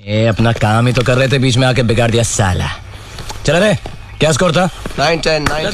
ये अपना काम ही तो कर रहे थे बीच में आके बिगाड़ दिया साला। चला रे क्या स्कोर था? Nine ten nine